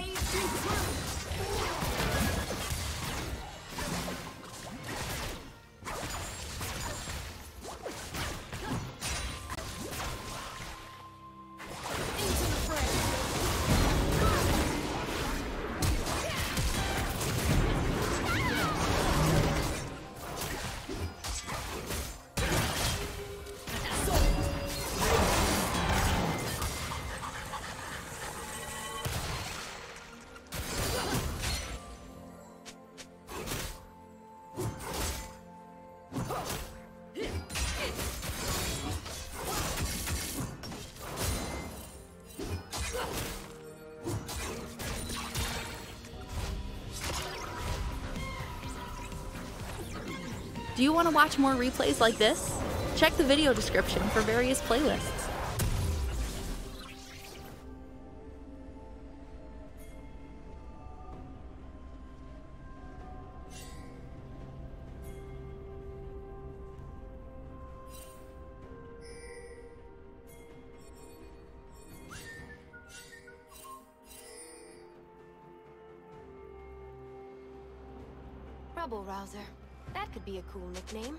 Blaze Do you want to watch more replays like this? Check the video description for various playlists. Rubble Rouser. That could be a cool nickname.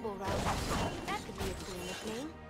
Trouble. That could be a cool nickname.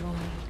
Destroyed.